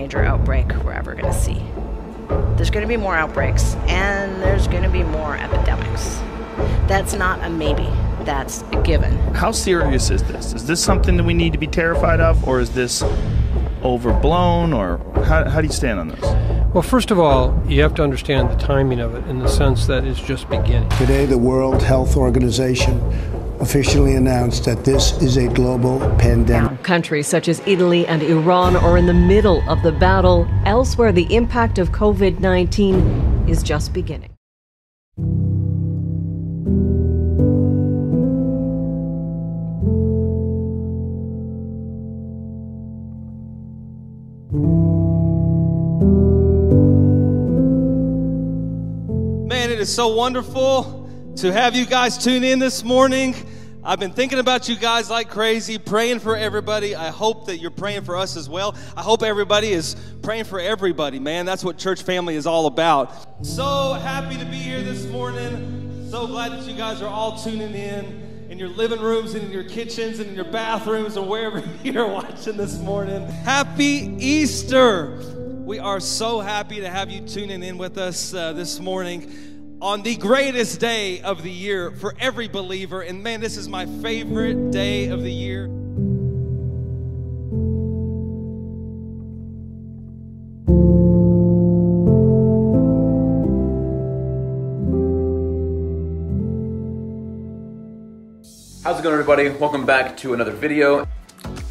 major outbreak we're ever going to see. There's going to be more outbreaks and there's going to be more epidemics. That's not a maybe, that's a given. How serious is this? Is this something that we need to be terrified of, or is this overblown, or how, how do you stand on this? Well, first of all, you have to understand the timing of it in the sense that it's just beginning. Today, the World Health Organization officially announced that this is a global pandemic. Countries such as Italy and Iran are in the middle of the battle. Elsewhere, the impact of COVID 19 is just beginning. Man, it is so wonderful to have you guys tune in this morning. I've been thinking about you guys like crazy, praying for everybody. I hope that you're praying for us as well. I hope everybody is praying for everybody, man. That's what church family is all about. So happy to be here this morning. So glad that you guys are all tuning in in your living rooms and in your kitchens and in your bathrooms or wherever you're watching this morning. Happy Easter! We are so happy to have you tuning in with us uh, this morning on the greatest day of the year for every believer. And man, this is my favorite day of the year. How's it going, everybody? Welcome back to another video.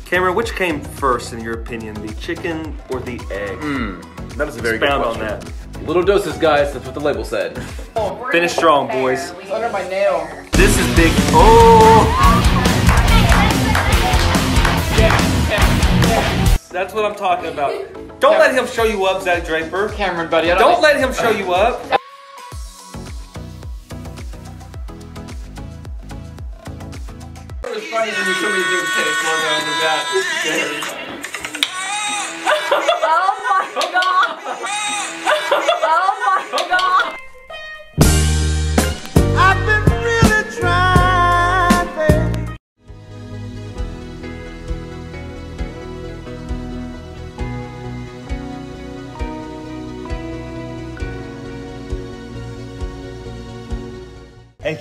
Cameron, which came first in your opinion, the chicken or the egg? Hmm, that is a very Expound good on question. that. Little doses, guys. That's what the label said. Finish strong, boys. under my nail. This is big. Oh! That's what I'm talking about. Don't let him show you up, Zach Draper. Cameron, buddy. I don't, Don't let him show you up. It was funny when you showed me the new cake logo on the back.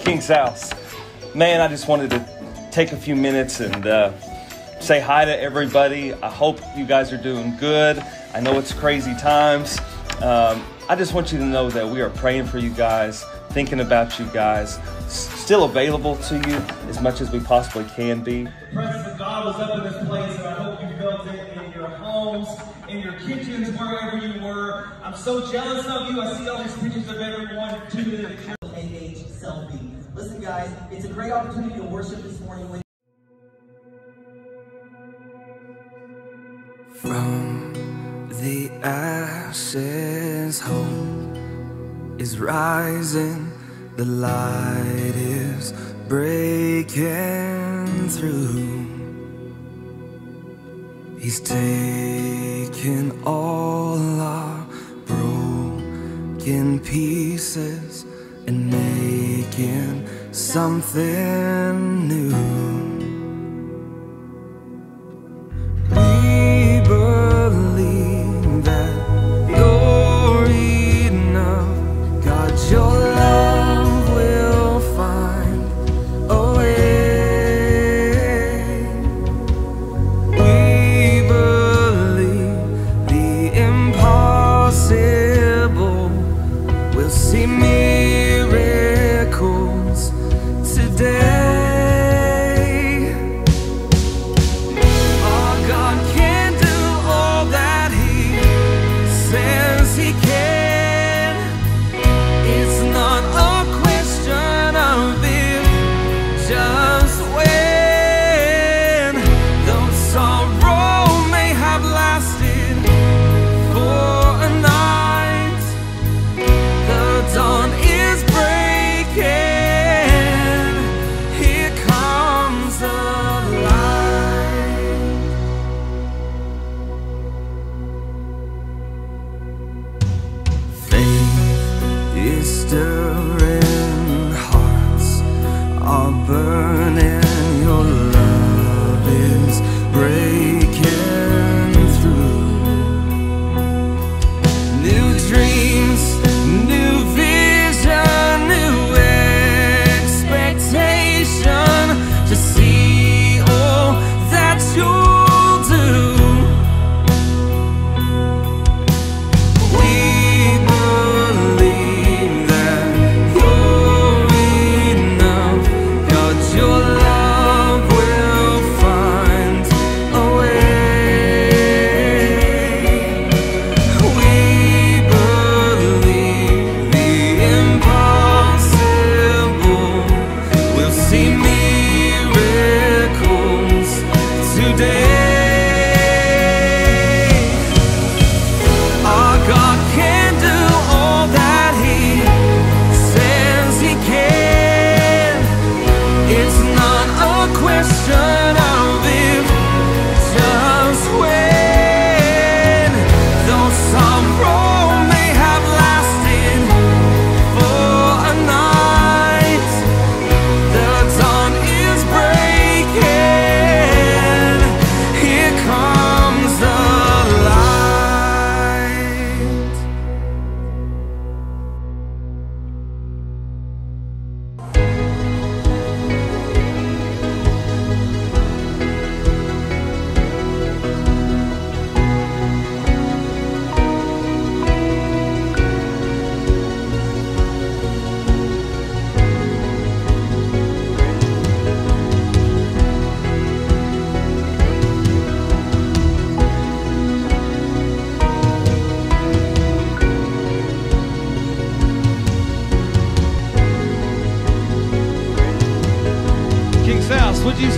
King's House. Man, I just wanted to take a few minutes and uh, say hi to everybody. I hope you guys are doing good. I know it's crazy times. Um, I just want you to know that we are praying for you guys, thinking about you guys, still available to you as much as we possibly can be. The presence of God was up in this place, and I hope you felt it in your homes, in your kitchens, wherever you were. I'm so jealous of you. I see all these pictures of everyone tuning in. Guys, it's a great opportunity to worship this morning with. From the ashes, hope is rising. The light is breaking through. He's taken all our broken pieces and making something new.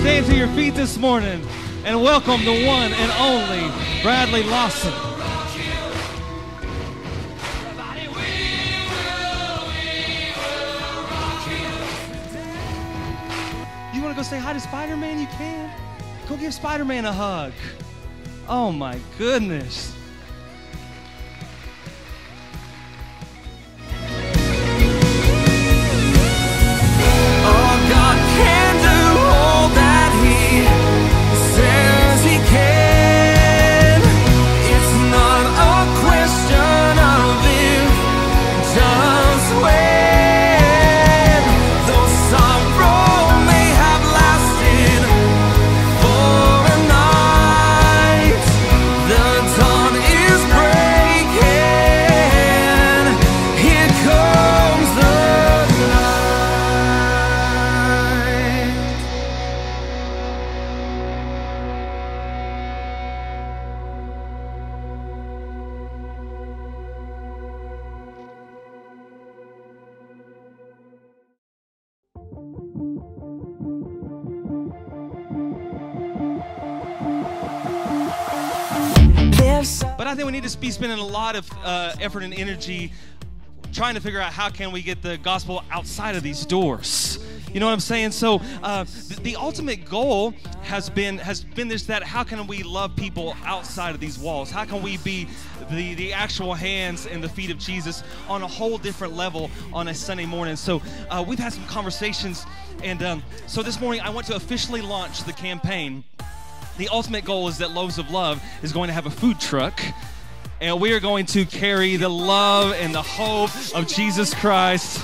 Stand to your feet this morning and welcome the one and only Bradley Lawson. You want to go say hi to Spider Man? You can. Go give Spider Man a hug. Oh my goodness. But I think we need to be spending a lot of uh, effort and energy trying to figure out how can we get the gospel outside of these doors. You know what I'm saying? So uh, the, ultimate goal has been has been this that how can we love people outside of these walls? How can we be the the actual hands and the feet of Jesus on a whole different level on a Sunday morning? So uh, we've had some conversations, and um, so this morning I want to officially launch the campaign. The ultimate goal is that Loaves of Love is going to have a food truck. And we are going to carry the love and the hope of Jesus Christ.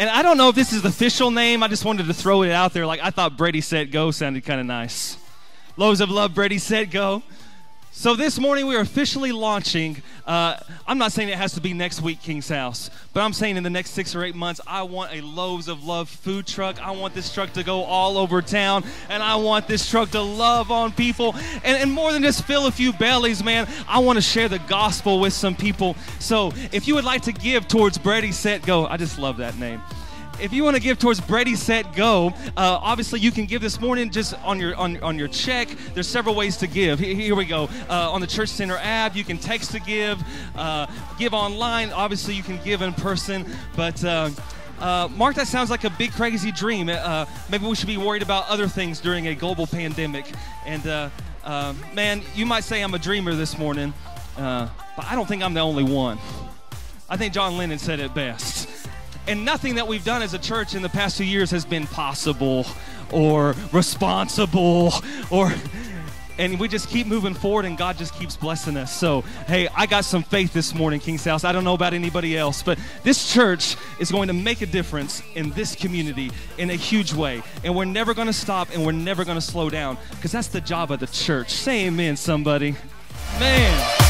And I don't know if this is the official name. I just wanted to throw it out there. Like I thought Brady Set Go sounded kind of nice. Loaves of Love, Brady Set Go. So this morning we are officially launching. Uh, I'm not saying it has to be next week, King's House, but I'm saying in the next six or eight months, I want a Loaves of Love food truck. I want this truck to go all over town, and I want this truck to love on people. And, and more than just fill a few bellies, man, I want to share the gospel with some people. So if you would like to give towards Brady Set Go, I just love that name if you want to give towards Ready Set Go, uh, obviously you can give this morning just on your on, on your check. There's several ways to give. Here, here we go. Uh, on the Church Center app, you can text to give, uh, give online. Obviously, you can give in person, but. Uh, uh, Mark, that sounds like a big crazy dream. Uh, maybe we should be worried about other things during a global pandemic. And uh, uh, man, you might say I'm a dreamer this morning, uh, but I don't think I'm the only one. I think John Lennon said it best. And nothing that we've done as a church in the past two years has been possible or responsible or. And we just keep moving forward, and God just keeps blessing us. So, hey, I got some faith this morning, King's House. I don't know about anybody else, but this church is going to make a difference in this community in a huge way. And we're never going to stop, and we're never going to slow down because that's the job of the church. Say amen, somebody. Man.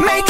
Make